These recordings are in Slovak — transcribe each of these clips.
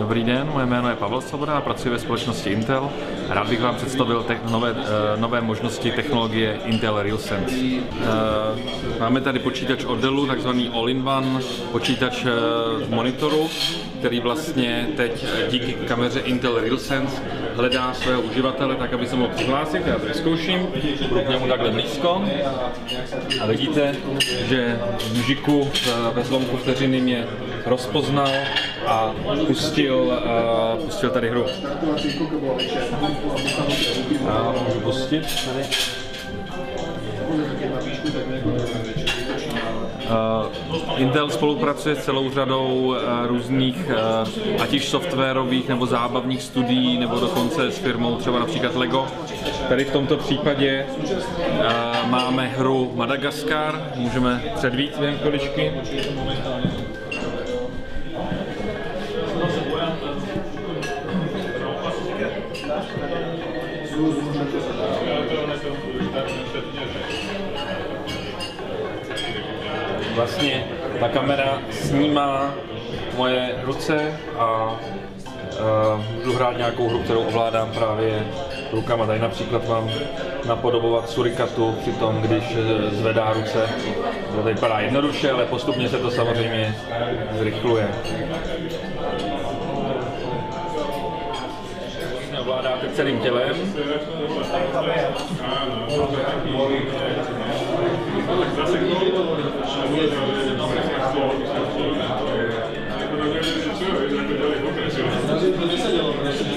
Dobrý den, moje jméno je Pavel Svoboda a pracuji ve společnosti Intel. Rád bych vám představil nové, uh, nové možnosti technologie Intel RealSense. Uh, máme tady počítač od Dellu, takzvaný All-in-One, počítač uh, z monitoru, který vlastně teď díky kameře Intel RealSense hledá svého uživatele tak, aby se mohl přihlásit. Já to vyzkouším, k němu takhle blízko a vidíte, že v mžiku ve zlomku vteřiny mě rozpoznal a pustil, uh, pustil tady hru. A můžu pustit tady. Uh, Intel spolupracuje s celou řadou uh, různých, uh, ať již softwarových nebo zábavních studií, nebo dokonce s firmou třeba například Lego. Tady v tomto případě máme hru Madagaskar, můžeme předvít během chviličky. Vlastně ta kamera snímá moje ruce a uh, můžu hrát nějakou hru, kterou ovládám právě rukama. Tady například mám napodobovat surikatu při tom, když zvedá ruce. To vypadá jednoduše, ale postupně se to samozřejmě zrychluje. Ovládáte celým tělem.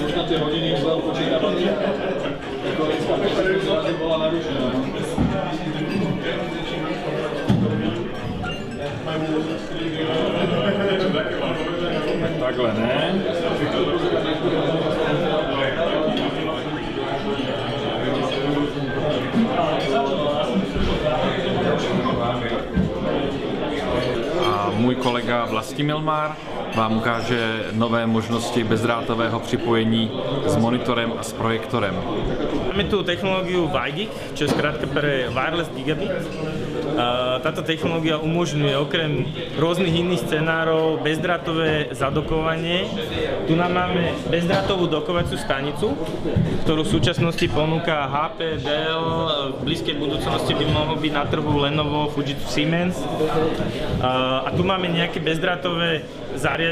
Možná ty hodiny vzal počítavání. Jako lidská pečka byla narušená. Takhle ne. A můj kolega Vlastimil Már vám ukáže nové možnosti bezdrátového připojení s monitorem a s projektorem. Máme tu technológiu VIGIC, čo je skrátka pre Wireless Gigabit. Táto technológia umožňuje okrem rôznych iných scenárov bezdrátové zadokovanie. Tu nám máme bezdrátovú dokovaciu stanicu, ktorú v súčasnosti ponúka HP, Dell, v blízkej budúcnosti by mohol byť na trhu Lenovo, Fujitsu, Siemens. A tu máme nejaké bezdrátové zariadenie,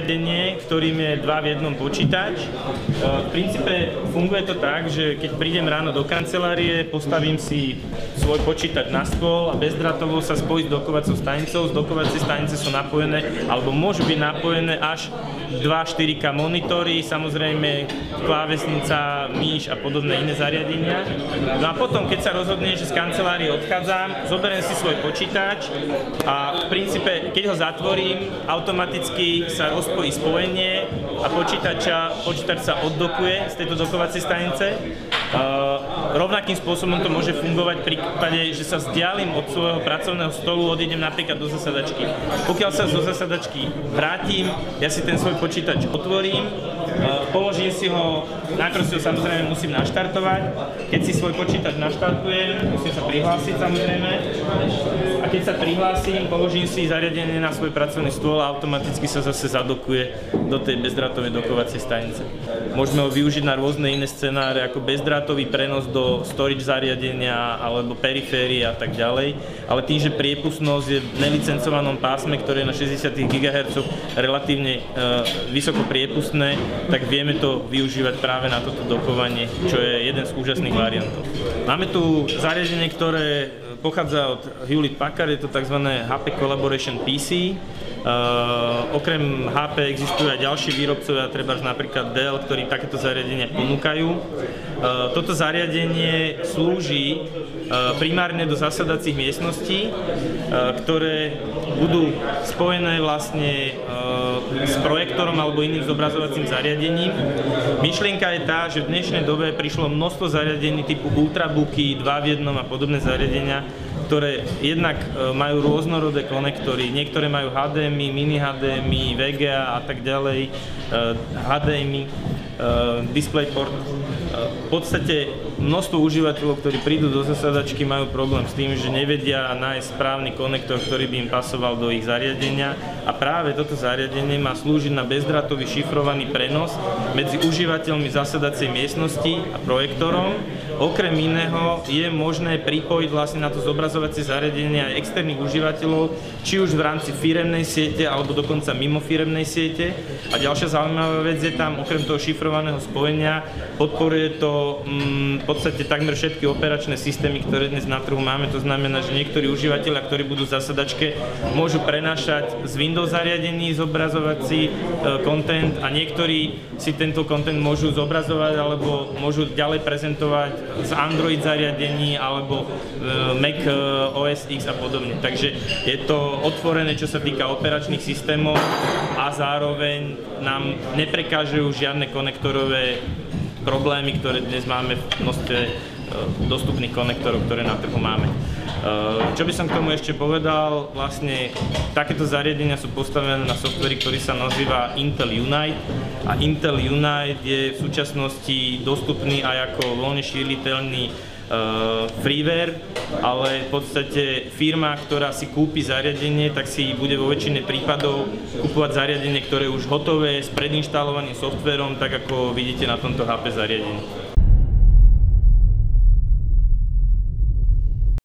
ktorým je dva v jednom počítač. V princípe funguje to tak, že keď prídem ráno do kancelárie, postavím si svoj počítač na stôl a bezdrátovo sa spojiť s dokovacou stanicou. Z dokovacej stanice sú napojené, alebo môžu byť napojené až 2 4K monitory, samozrejme klávesnica, myš a podobné iné zariadenia. No a potom, keď sa rozhodnem, že z kancelárie odchádzam, zoberiem si svoj počítač a v princípe, keď ho zatvorím, automaticky sa rozpojí spojenie a počítača, počítač sa oddokuje z tejto dokovacej stanice. Uh, rovnakým spôsobom to môže fungovať v prípade, že sa vzdialím od svojho pracovného stolu, odídem napríklad do zasadačky. Pokiaľ sa zo zasadačky vrátim, ja si ten svoj počítač otvorím, položím si ho, najprv si ho samozrejme musím naštartovať, keď si svoj počítač naštartujem, musím sa prihlásiť samozrejme. A keď sa prihlásim, položím si zariadenie na svoj pracovný stôl a automaticky sa zase zadokuje do tej bezdrátovej dokovacej stanice. Môžeme ho využiť na rôzne iné scenáre, ako bezdrátový prenos do storage zariadenia alebo periférie a tak ďalej, ale tým, že priepustnosť je v nelicencovanom pásme, ktoré je na 60 GHz relatívne e, vysoko priepustné, tak vieme to využívať práve na toto dokovanie, čo je jeden z úžasných variantov. Máme tu zariadenie, ktoré pochádza od Hewlett Packard, je to tzv. HP Collaboration PC. Uh, okrem HP existujú aj ďalší výrobcovia, treba napríklad Dell, ktorí takéto zariadenia ponúkajú. Uh, toto zariadenie slúži primárne do zasadacích miestností, uh, ktoré budú spojené vlastne uh, s projektorom alebo iným zobrazovacím zariadením. Myšlienka je tá, že v dnešnej dobe prišlo množstvo zariadení typu ultrabooky, 2 v 1 a podobné zariadenia, ktoré jednak majú rôznorodé konektory. Niektoré majú HDMI, mini HDMI, VGA a tak ďalej, HDMI, DisplayPort. V podstate množstvo užívateľov, ktorí prídu do zasadačky, majú problém s tým, že nevedia nájsť správny konektor, ktorý by im pasoval do ich zariadenia a práve toto zariadenie má slúžiť na bezdrátový šifrovaný prenos medzi užívateľmi zasadacej miestnosti a projektorom. Okrem iného je možné pripojiť vlastne na to zobrazovacie zariadenie aj externých užívateľov, či už v rámci firemnej siete alebo dokonca mimo firemnej siete. A ďalšia zaujímavá vec je tam, okrem toho šifrovaného spojenia, podporuje to mm, v podstate takmer všetky operačné systémy, ktoré dnes na trhu máme. To znamená, že niektorí užívateľia, ktorí budú v zasadačke, môžu prenášať z Windows zariadení zobrazovací kontent a niektorí si tento kontent môžu zobrazovať alebo môžu ďalej prezentovať z Android zariadení alebo e, Mac e, OS X a podobne. Takže je to otvorené, čo sa týka operačných systémov a zároveň nám neprekážujú žiadne konektorové problémy, ktoré dnes máme v množstve e, dostupných konektorov, ktoré na trhu máme. Čo by som k tomu ešte povedal, vlastne takéto zariadenia sú postavené na softveri, ktorý sa nazýva Intel Unite a Intel Unite je v súčasnosti dostupný aj ako voľne šíriteľný freeware, ale v podstate firma, ktorá si kúpi zariadenie, tak si bude vo väčšine prípadov kúpovať zariadenie, ktoré je už hotové s predinštalovaným softverom, tak ako vidíte na tomto HP zariadení.